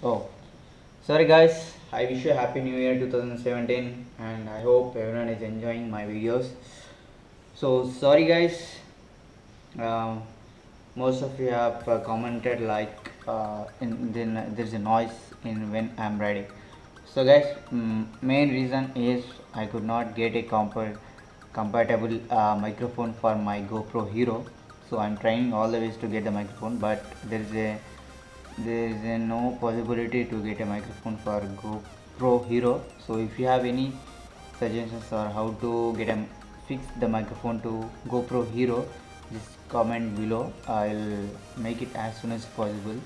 Oh, sorry guys. I wish you a happy new year 2017 and I hope everyone is enjoying my videos. So, sorry guys. Um, most of you have uh, commented like uh, in, then there's a noise in when I'm riding. So guys, main reason is I could not get a compa- compatible uh, microphone for my GoPro Hero. So I'm trying all the ways to get the microphone, but there is a there is no possibility to get a microphone for GoPro Hero. So if you have any suggestions or how to get a fix the microphone to GoPro Hero, just comment below. I'll make it as soon as possible.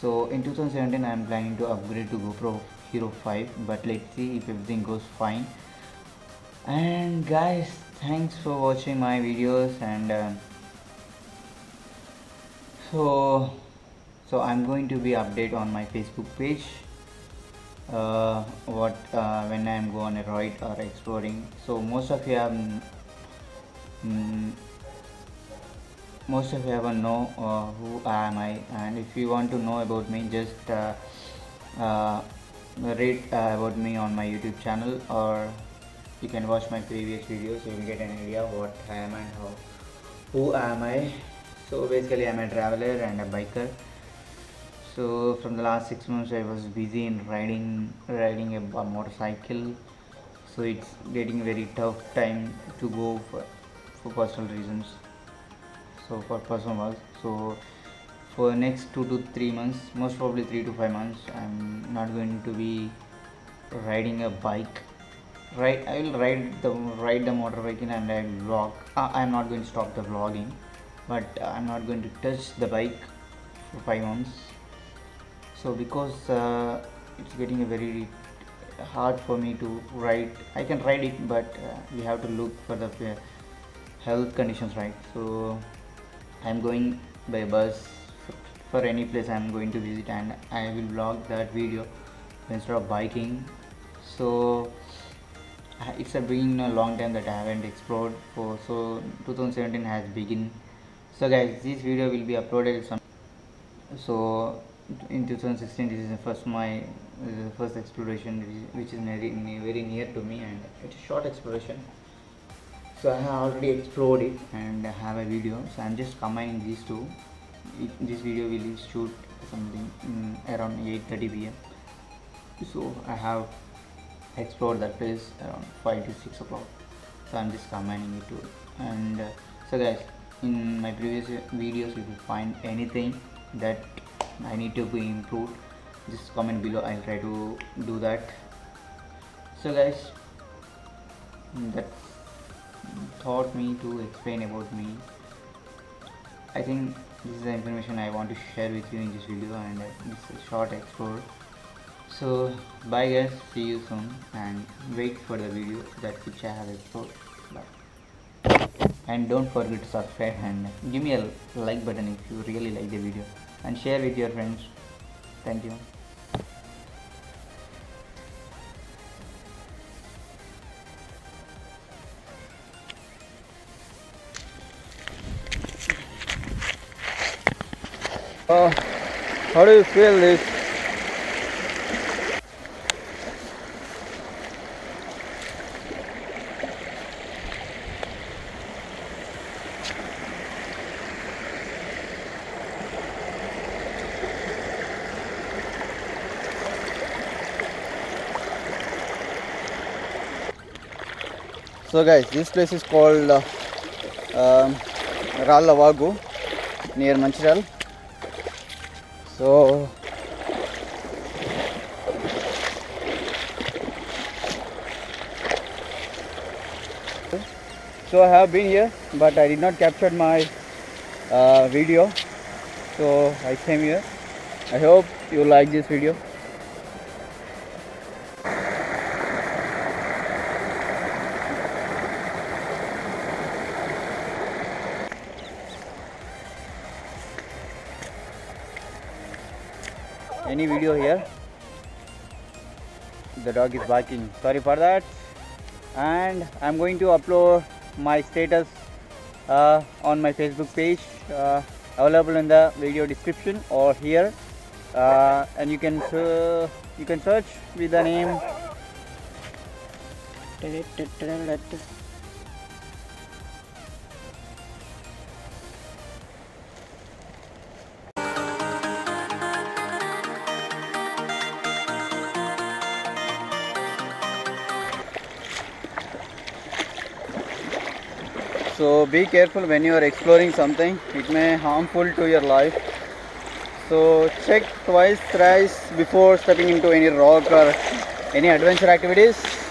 So in 2017, I am planning to upgrade to GoPro Hero 5, but let's see if everything goes fine. And guys, thanks for watching my videos and. Uh, so so i'm going to be update on my facebook page uh, what uh, when i'm go on a ride or exploring. So most of you have mm, most of you ever know uh, who am i. And if you want to know about me just uh, uh, read uh, about me on my youtube channel or you can watch my previous videos you will get an idea what i am and how who am i. So basically i'm a traveler and a biker so from the last six months i was busy in riding riding a, motorcycle. So it's getting very tough time to go for, for personal reasons. So for personal work. So for next two to three months most probably three to five months i'm not going to be riding a bike. Right i will ride the ride the motorcycle and i vlog. Uh, i'm not going to stop the vlogging but i'm not going to touch the bike for five months so because uh, it's getting a very hard for me to ride i can ride it but uh, we have to look for the uh, health conditions right? So i'm going by bus for any place i'm going to visit and i will vlog that video instead of biking. So it's a been a long time that i haven't explored for so 2017 has begun. So guys this video will be uploaded some so in 2016 this is the first my uh, first exploration which is very, very near to me and it's a short exploration. So i have already explored it and I have a video. So i'm just combining these two. It, this video will shoot something mm, around 8:30 pm so i have explored that place around 5 to 6 o'clock. So i'm just combining it too and uh, so guys in my previous videos you find anything that I need to be improved. Just comment below I'll try to do that. So guys that taught me to explain about me. I think this is the information I want to share with you in this video and uh, this short explore. So bye guys see you soon and wait for the video that which I have explored. Bye. And don't forget to subscribe and give me a like button if you really like the video and share with your friends thank you Uh, how do you feel this? So guys, this place is called uh, um, Rallavagu near Mancherial. So so I have been here, but I did not capture my uh, video. So I came here. I hope you like this video. Any video here? The dog is barking. Sorry for that. And i'm going to upload my status uh, on my facebook page uh, available in the video description or here. Uh, and you can you can search with the name so be careful when you are exploring something. It may harmful to your life. So check twice thrice before stepping into any rock or any adventure activities